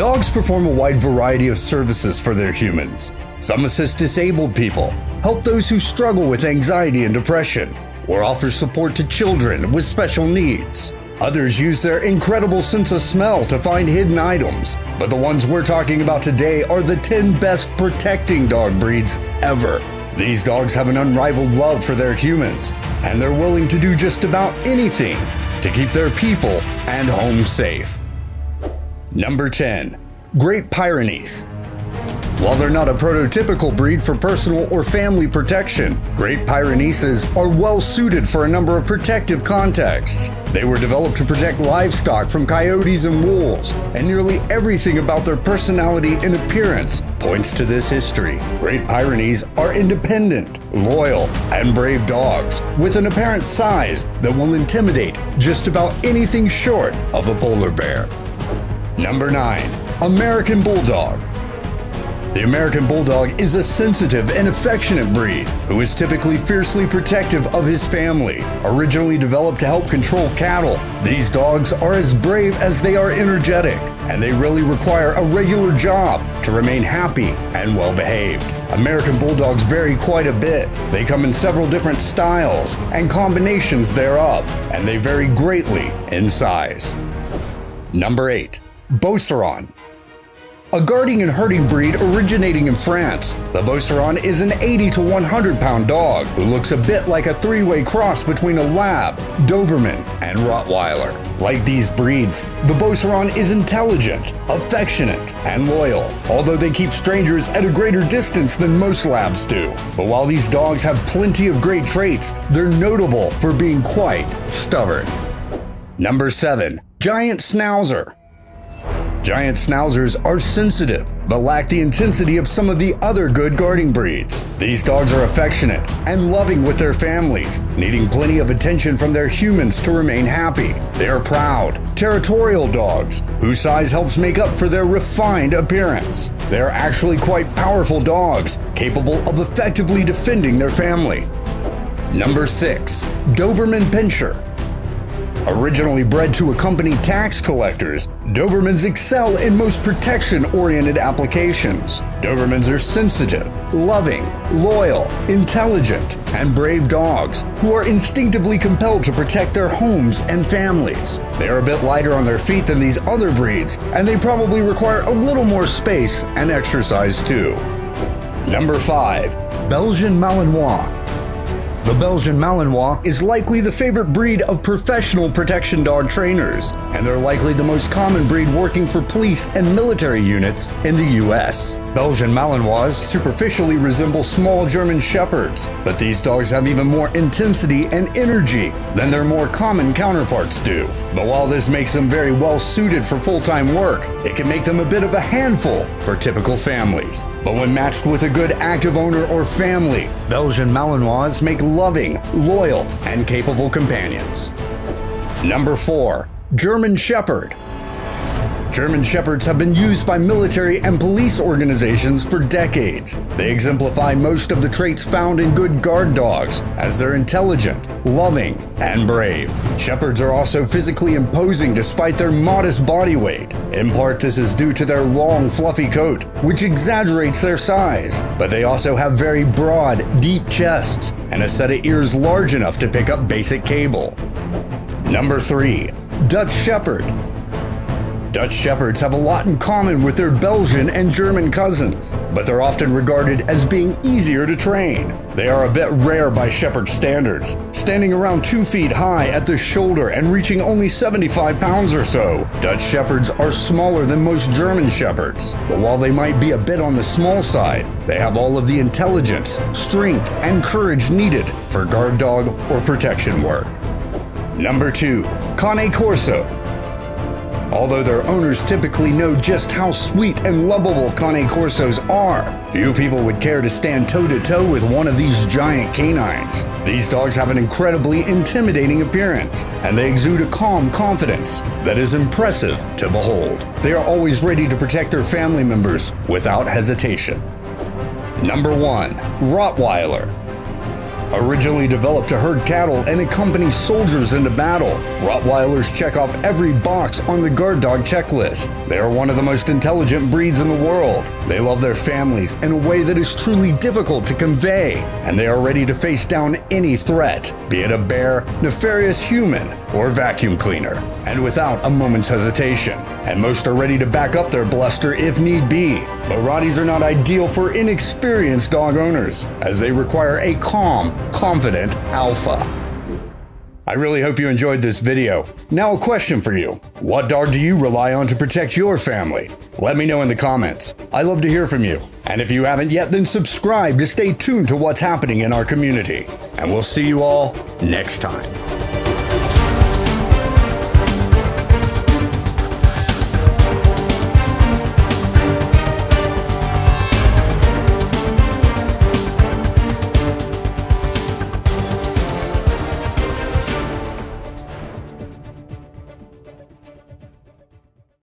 Dogs perform a wide variety of services for their humans. Some assist disabled people, help those who struggle with anxiety and depression, or offer support to children with special needs. Others use their incredible sense of smell to find hidden items, but the ones we're talking about today are the 10 best protecting dog breeds ever. These dogs have an unrivaled love for their humans, and they're willing to do just about anything to keep their people and home safe. Number 10. Great Pyrenees. While they're not a prototypical breed for personal or family protection, Great Pyrenees are well suited for a number of protective contexts. They were developed to protect livestock from coyotes and wolves, and nearly everything about their personality and appearance points to this history. Great Pyrenees are independent, loyal, and brave dogs with an apparent size that will intimidate just about anything short of a polar bear. Number 9. American Bulldog. The American Bulldog is a sensitive and affectionate breed who is typically fiercely protective of his family. Originally developed to help control cattle, these dogs are as brave as they are energetic, and they really require a regular job to remain happy and well behaved. American Bulldogs vary quite a bit. They come in several different styles and combinations thereof, and they vary greatly in size. Number 8. Beauceron. A guarding and herding breed originating in France, the Beauceron is an 80 to 100 pound dog who looks a bit like a three way cross between a Lab, Doberman, and Rottweiler. Like these breeds, the Beauceron is intelligent, affectionate, and loyal, although they keep strangers at a greater distance than most Labs do. But while these dogs have plenty of great traits, they're notable for being quite stubborn. Number 7. Giant Schnauzer. Giant Schnauzers are sensitive, but lack the intensity of some of the other good guarding breeds. These dogs are affectionate and loving with their families, needing plenty of attention from their humans to remain happy. They are proud, territorial dogs, whose size helps make up for their refined appearance. They are actually quite powerful dogs, capable of effectively defending their family. Number 6. Doberman Pinscher. Originally bred to accompany tax collectors, Dobermans excel in most protection oriented applications. Dobermans are sensitive, loving, loyal, intelligent, and brave dogs who are instinctively compelled to protect their homes and families. They are a bit lighter on their feet than these other breeds, and they probably require a little more space and exercise too. Number 5. Belgian Malinois. The Belgian Malinois is likely the favorite breed of professional protection dog trainers, and they're likely the most common breed working for police and military units in the US. Belgian Malinois superficially resemble small German Shepherds, but these dogs have even more intensity and energy than their more common counterparts do. But while this makes them very well suited for full time work, it can make them a bit of a handful for typical families. But when matched with a good active owner or family, Belgian Malinois make loving, loyal, and capable companions. Number 4. German Shepherd. German Shepherds have been used by military and police organizations for decades. They exemplify most of the traits found in good guard dogs, as they're intelligent, loving, and brave. Shepherds are also physically imposing despite their modest body weight. In part, this is due to their long, fluffy coat, which exaggerates their size, but they also have very broad, deep chests and a set of ears large enough to pick up basic cable. Number 3. Dutch Shepherd. Dutch Shepherds have a lot in common with their Belgian and German cousins, but they're often regarded as being easier to train. They are a bit rare by Shepherd standards, standing around 2 feet high at the shoulder and reaching only 75 pounds or so. Dutch Shepherds are smaller than most German Shepherds, but while they might be a bit on the small side, they have all of the intelligence, strength, and courage needed for guard dog or protection work. Number 2. Cane Corso Although their owners typically know just how sweet and lovable Cane Corsos are, few people would care to stand toe to toe with one of these giant canines. These dogs have an incredibly intimidating appearance, and they exude a calm confidence that is impressive to behold. They are always ready to protect their family members without hesitation. Number 1. Rottweiler Originally developed to herd cattle and accompany soldiers into battle, Rottweilers check off every box on the guard dog checklist. They are one of the most intelligent breeds in the world. They love their families in a way that is truly difficult to convey, and they are ready to face down any threat, be it a bear, nefarious human, or vacuum cleaner, and without a moment's hesitation. And most are ready to back up their bluster if need be. But Rotties are not ideal for inexperienced dog owners, as they require a calm, confident alpha. I really hope you enjoyed this video. Now a question for you. What dog do you rely on to protect your family? Let me know in the comments. I love to hear from you. And if you haven't yet, then subscribe to stay tuned to what's happening in our community. And we'll see you all next time.